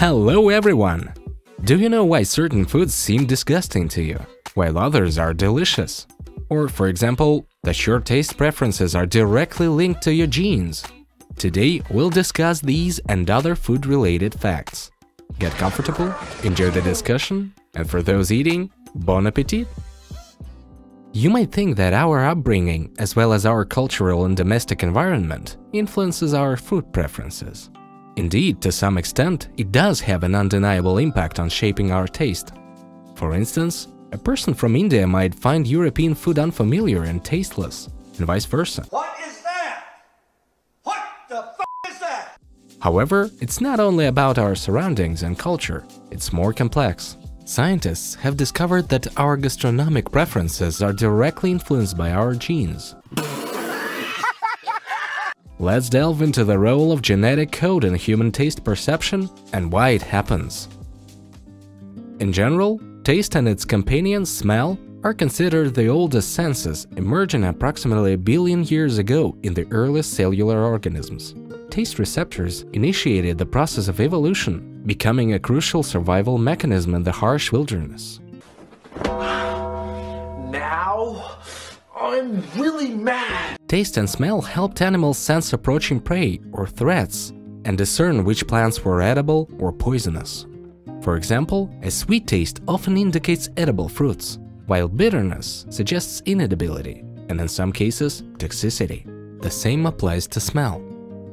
Hello everyone! Do you know why certain foods seem disgusting to you, while others are delicious? Or, for example, that your taste preferences are directly linked to your genes? Today, we'll discuss these and other food-related facts. Get comfortable, enjoy the discussion, and for those eating, bon appetit! You might think that our upbringing, as well as our cultural and domestic environment, influences our food preferences. Indeed, to some extent, it does have an undeniable impact on shaping our taste. For instance, a person from India might find European food unfamiliar and tasteless, and vice versa. What is that? What the f is that? However, it's not only about our surroundings and culture, it's more complex. Scientists have discovered that our gastronomic preferences are directly influenced by our genes. Let's delve into the role of genetic code in human taste perception and why it happens. In general, taste and its companion smell are considered the oldest senses, emerging approximately a billion years ago in the earliest cellular organisms. Taste receptors initiated the process of evolution becoming a crucial survival mechanism in the harsh wilderness. Now, I'm really mad. Taste and smell helped animals sense approaching prey or threats and discern which plants were edible or poisonous. For example, a sweet taste often indicates edible fruits, while bitterness suggests inedibility and in some cases toxicity. The same applies to smell.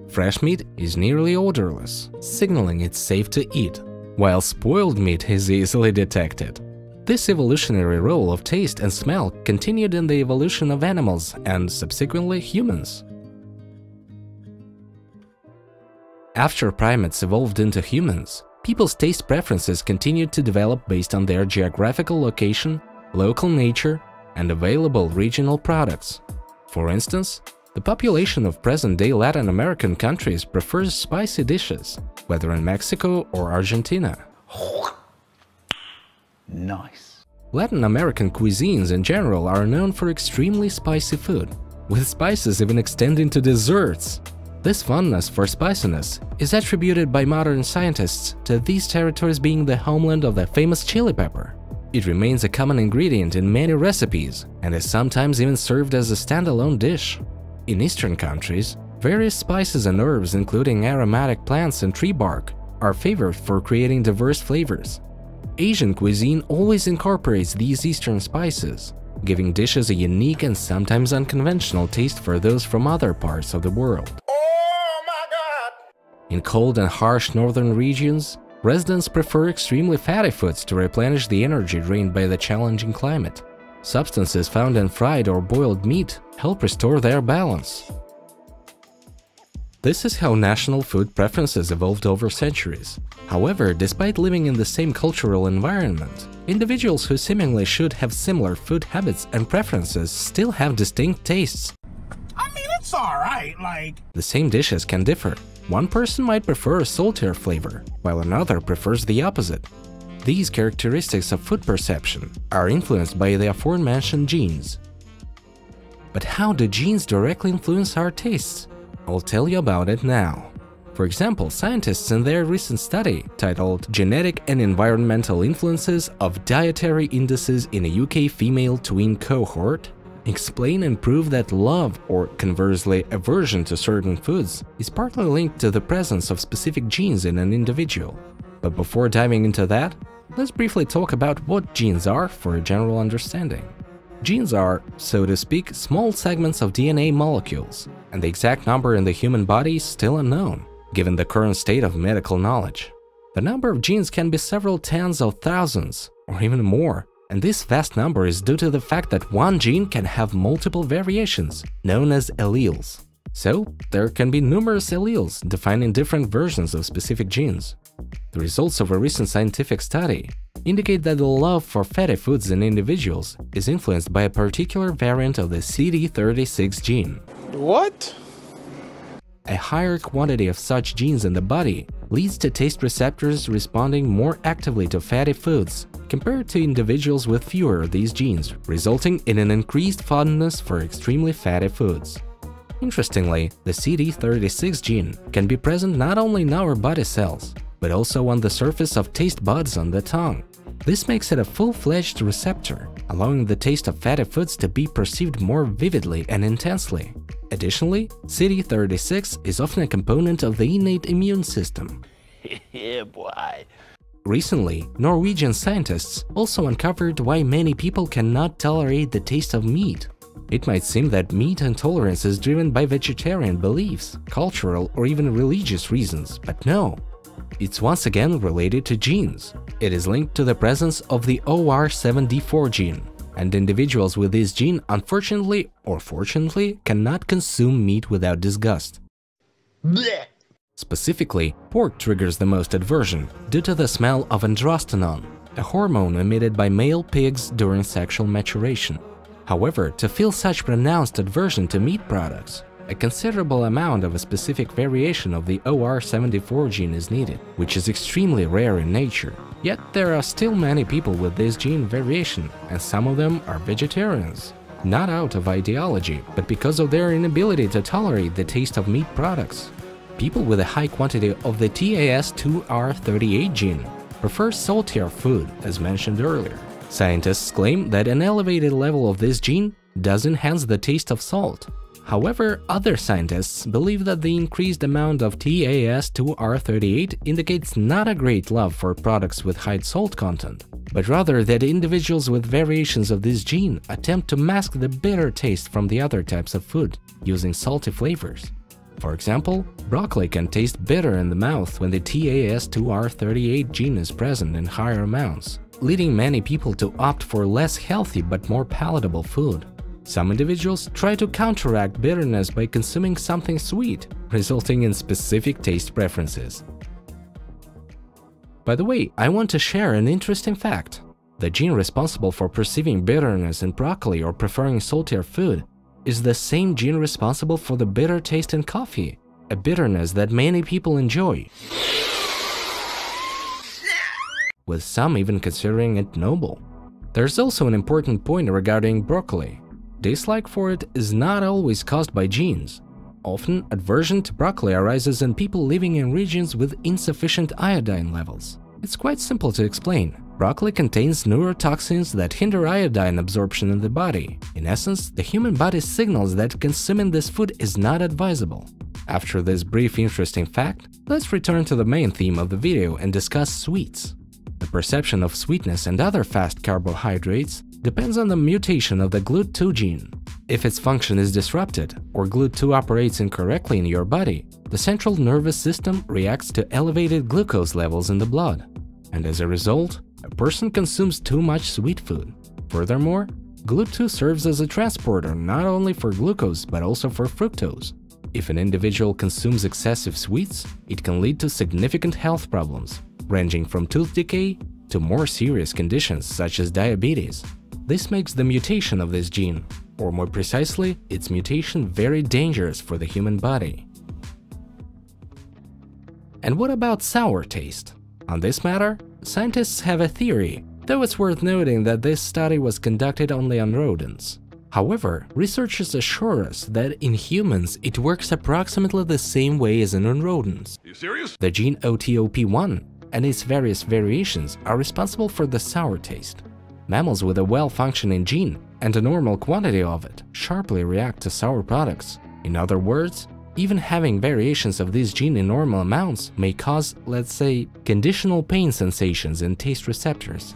Fresh meat is nearly odorless, signaling it's safe to eat, while spoiled meat is easily detected. This evolutionary role of taste and smell continued in the evolution of animals and subsequently humans. After primates evolved into humans, people's taste preferences continued to develop based on their geographical location, local nature, and available regional products. For instance, the population of present-day Latin American countries prefers spicy dishes, whether in Mexico or Argentina. Nice. Latin American cuisines in general are known for extremely spicy food, with spices even extending to desserts. This fondness for spiciness is attributed by modern scientists to these territories being the homeland of the famous chili pepper. It remains a common ingredient in many recipes and is sometimes even served as a standalone dish. In eastern countries, various spices and herbs including aromatic plants and tree bark are favored for creating diverse flavors. Asian cuisine always incorporates these eastern spices, giving dishes a unique and sometimes unconventional taste for those from other parts of the world. Oh! In cold and harsh northern regions, residents prefer extremely fatty foods to replenish the energy drained by the challenging climate. Substances found in fried or boiled meat help restore their balance. This is how national food preferences evolved over centuries. However, despite living in the same cultural environment, individuals who seemingly should have similar food habits and preferences still have distinct tastes. I mean, it's alright, like. The same dishes can differ. One person might prefer a saltier flavor, while another prefers the opposite. These characteristics of food perception are influenced by the aforementioned genes. But how do genes directly influence our tastes? I'll tell you about it now. For example, scientists in their recent study, titled Genetic and Environmental Influences of Dietary Indices in a UK Female Twin Cohort, explain and prove that love, or conversely aversion to certain foods, is partly linked to the presence of specific genes in an individual. But before diving into that, let's briefly talk about what genes are for a general understanding. Genes are, so to speak, small segments of DNA molecules, and the exact number in the human body is still unknown, given the current state of medical knowledge. The number of genes can be several tens of thousands, or even more, and this vast number is due to the fact that one gene can have multiple variations, known as alleles. So, there can be numerous alleles defining different versions of specific genes. The results of a recent scientific study indicate that the love for fatty foods in individuals is influenced by a particular variant of the CD36 gene. What? A higher quantity of such genes in the body leads to taste receptors responding more actively to fatty foods compared to individuals with fewer of these genes, resulting in an increased fondness for extremely fatty foods. Interestingly, the CD36 gene can be present not only in our body cells, but also on the surface of taste buds on the tongue. This makes it a full-fledged receptor, allowing the taste of fatty foods to be perceived more vividly and intensely. Additionally, CD36 is often a component of the innate immune system. yeah, boy. Recently, Norwegian scientists also uncovered why many people cannot tolerate the taste of meat. It might seem that meat intolerance is driven by vegetarian beliefs, cultural or even religious reasons, but no. It's once again related to genes. It is linked to the presence of the OR7D4 gene, and individuals with this gene unfortunately or fortunately cannot consume meat without disgust. Blech. Specifically, pork triggers the most aversion due to the smell of androstenone, a hormone emitted by male pigs during sexual maturation. However, to feel such pronounced aversion to meat products, a considerable amount of a specific variation of the OR7D4 gene is needed, which is extremely rare in nature. Yet there are still many people with this gene variation, and some of them are vegetarians. Not out of ideology, but because of their inability to tolerate the taste of meat products. People with a high quantity of the TAS2R38 gene prefer saltier food, as mentioned earlier. Scientists claim that an elevated level of this gene does enhance the taste of salt. However, other scientists believe that the increased amount of TAS2R38 indicates not a great love for products with high salt content, but rather that individuals with variations of this gene attempt to mask the bitter taste from the other types of food using salty flavors. For example, broccoli can taste bitter in the mouth when the TAS2R38 gene is present in higher amounts, leading many people to opt for less healthy but more palatable food. Some individuals try to counteract bitterness by consuming something sweet, resulting in specific taste preferences. By the way, I want to share an interesting fact. The gene responsible for perceiving bitterness in broccoli or preferring saltier food is the same gene responsible for the bitter taste in coffee, a bitterness that many people enjoy, with some even considering it noble. There's also an important point regarding broccoli. Dislike for it is not always caused by genes. Often, aversion to broccoli arises in people living in regions with insufficient iodine levels. It's quite simple to explain. Broccoli contains neurotoxins that hinder iodine absorption in the body. In essence, the human body signals that consuming this food is not advisable. After this brief interesting fact, let's return to the main theme of the video and discuss sweets. The perception of sweetness and other fast carbohydrates depends on the mutation of the GLUT2 gene. If its function is disrupted or GLUT2 operates incorrectly in your body, the central nervous system reacts to elevated glucose levels in the blood, and as a result, a person consumes too much sweet food. Furthermore, GLUT2 serves as a transporter not only for glucose but also for fructose. If an individual consumes excessive sweets, it can lead to significant health problems, ranging from tooth decay to more serious conditions such as diabetes. This makes the mutation of this gene, or more precisely, its mutation very dangerous for the human body. And what about sour taste? On this matter, scientists have a theory, though it's worth noting that this study was conducted only on rodents. However, researchers assure us that in humans it works approximately the same way as in rodents. You serious? The gene OTOP1 and its various variations are responsible for the sour taste. Mammals with a well-functioning gene and a normal quantity of it sharply react to sour products. In other words, even having variations of this gene in normal amounts may cause, let's say, conditional pain sensations in taste receptors.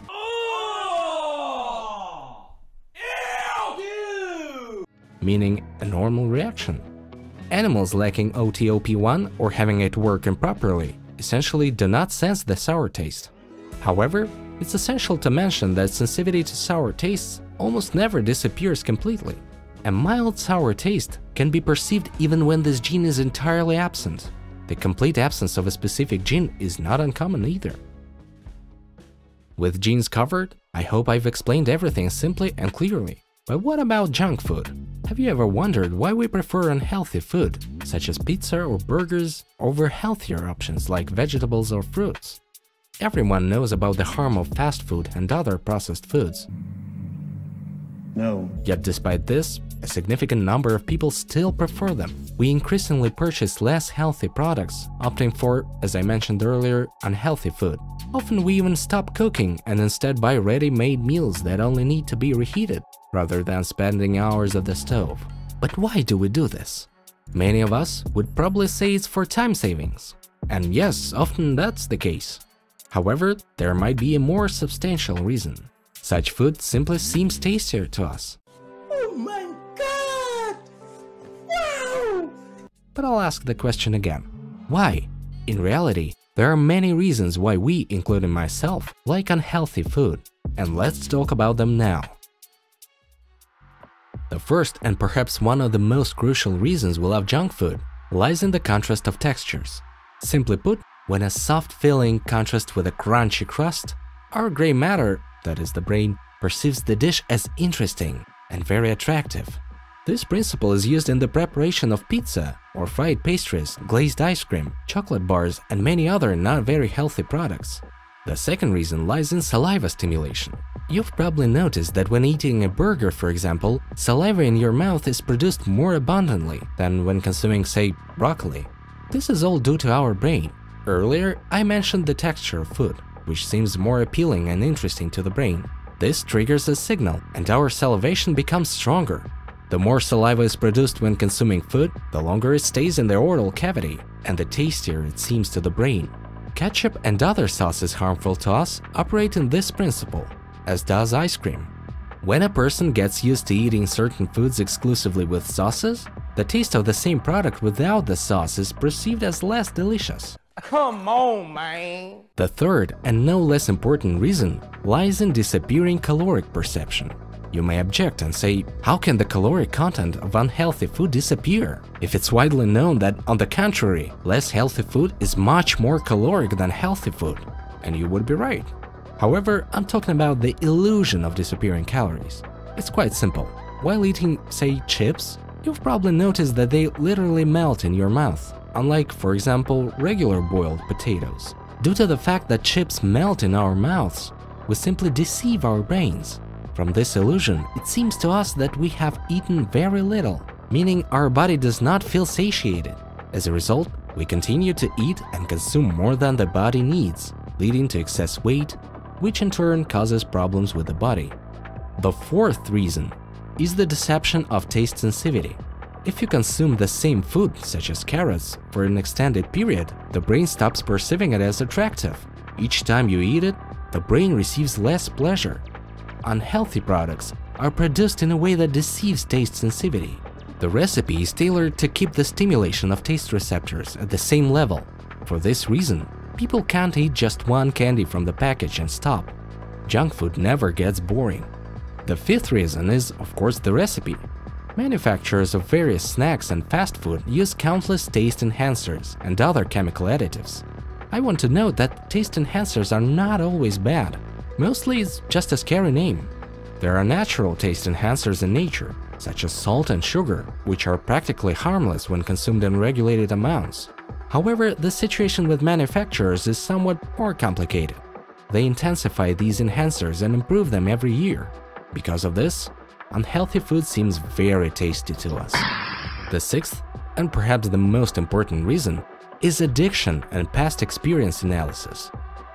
Meaning a normal reaction. Animals lacking OTOP1 or having it work improperly essentially do not sense the sour taste. However, it's essential to mention that sensitivity to sour tastes almost never disappears completely. A mild sour taste can be perceived even when this gene is entirely absent. The complete absence of a specific gene is not uncommon either. With genes covered, I hope I've explained everything simply and clearly. But what about junk food? Have you ever wondered why we prefer unhealthy food, such as pizza or burgers, over healthier options like vegetables or fruits? Everyone knows about the harm of fast food and other processed foods. No. Yet despite this, a significant number of people still prefer them. We increasingly purchase less healthy products, opting for, as I mentioned earlier, unhealthy food. Often we even stop cooking and instead buy ready-made meals that only need to be reheated, rather than spending hours at the stove. But why do we do this? Many of us would probably say it's for time savings. And yes, often that's the case. However, there might be a more substantial reason. Such food simply seems tastier to us. Oh my god! Wow! But I'll ask the question again. Why? In reality, there are many reasons why we, including myself, like unhealthy food. And let's talk about them now. The first and perhaps one of the most crucial reasons we love junk food lies in the contrast of textures. Simply put, when a soft filling contrasts with a crunchy crust, our gray matter, that is the brain, perceives the dish as interesting and very attractive. This principle is used in the preparation of pizza or fried pastries, glazed ice cream, chocolate bars, and many other not very healthy products. The second reason lies in saliva stimulation. You've probably noticed that when eating a burger, for example, saliva in your mouth is produced more abundantly than when consuming, say, broccoli. This is all due to our brain. Earlier, I mentioned the texture of food, which seems more appealing and interesting to the brain. This triggers a signal, and our salivation becomes stronger. The more saliva is produced when consuming food, the longer it stays in the oral cavity, and the tastier it seems to the brain. Ketchup and other sauces harmful to us operate in this principle, as does ice cream. When a person gets used to eating certain foods exclusively with sauces, the taste of the same product without the sauce is perceived as less delicious. Come on, man. The third and no less important reason lies in disappearing caloric perception. You may object and say, how can the caloric content of unhealthy food disappear? If it's widely known that, on the contrary, less healthy food is much more caloric than healthy food. And you would be right. However, I'm talking about the illusion of disappearing calories. It's quite simple. While eating, say, chips, you've probably noticed that they literally melt in your mouth, unlike, for example, regular boiled potatoes. Due to the fact that chips melt in our mouths, we simply deceive our brains. From this illusion, it seems to us that we have eaten very little, meaning our body does not feel satiated. As a result, we continue to eat and consume more than the body needs, leading to excess weight, which in turn causes problems with the body. The fourth reason is the deception of taste sensitivity. If you consume the same food, such as carrots, for an extended period, the brain stops perceiving it as attractive. Each time you eat it, the brain receives less pleasure unhealthy products are produced in a way that deceives taste sensitivity. The recipe is tailored to keep the stimulation of taste receptors at the same level. For this reason, people can't eat just one candy from the package and stop. Junk food never gets boring. The fifth reason is, of course, the recipe. Manufacturers of various snacks and fast food use countless taste enhancers and other chemical additives. I want to note that taste enhancers are not always bad. Mostly it's just a scary name. There are natural taste enhancers in nature, such as salt and sugar, which are practically harmless when consumed in regulated amounts. However, the situation with manufacturers is somewhat more complicated. They intensify these enhancers and improve them every year. Because of this, unhealthy food seems very tasty to us. The sixth, and perhaps the most important reason, is addiction and past experience analysis.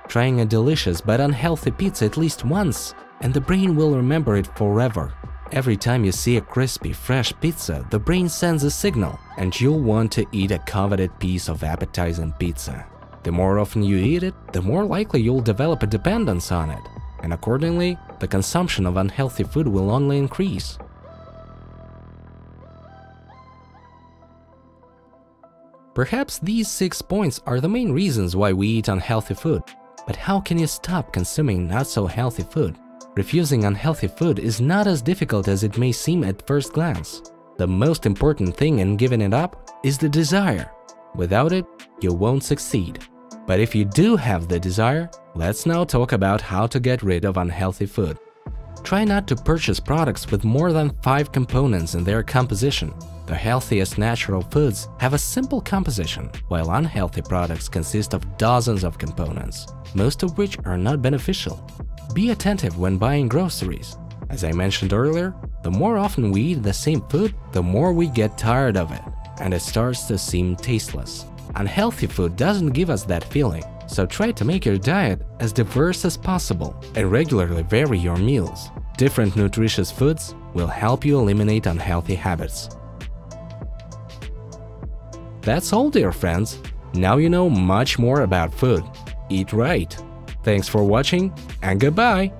Trying a delicious but unhealthy pizza at least once, and the brain will remember it forever. Every time you see a crispy, fresh pizza, the brain sends a signal, and you'll want to eat a coveted piece of appetizing pizza. The more often you eat it, the more likely you'll develop a dependence on it, and accordingly, the consumption of unhealthy food will only increase. Perhaps these six points are the main reasons why we eat unhealthy food. But how can you stop consuming not so healthy food? Refusing unhealthy food is not as difficult as it may seem at first glance. The most important thing in giving it up is the desire. Without it, you won't succeed. But if you do have the desire, let's now talk about how to get rid of unhealthy food. Try not to purchase products with more than 5 components in their composition. The healthiest natural foods have a simple composition, while unhealthy products consist of dozens of components, most of which are not beneficial. Be attentive when buying groceries. As I mentioned earlier, The more often we eat the same food, the more we get tired of it, and it starts to seem tasteless. Unhealthy food doesn't give us that feeling, so try to make your diet as diverse as possible and regularly vary your meals. Different nutritious foods will help you eliminate unhealthy habits. That's all dear friends, now you know much more about food. Eat right. Thanks for watching and goodbye!